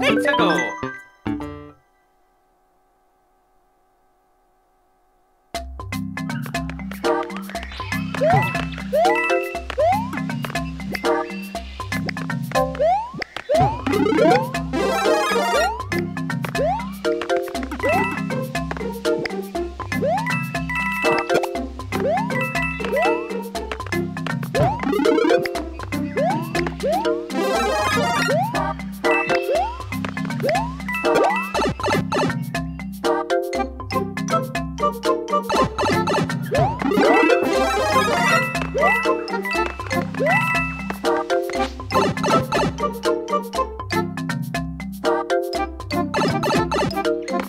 Let's go.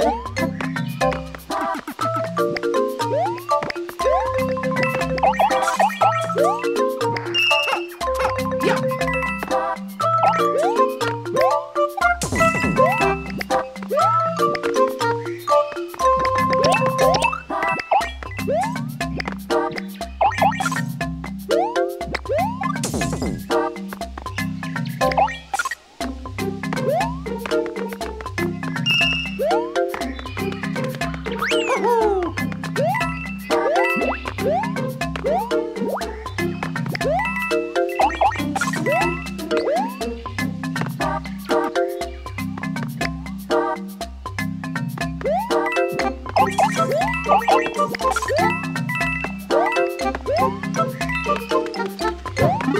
Thank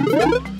Woo!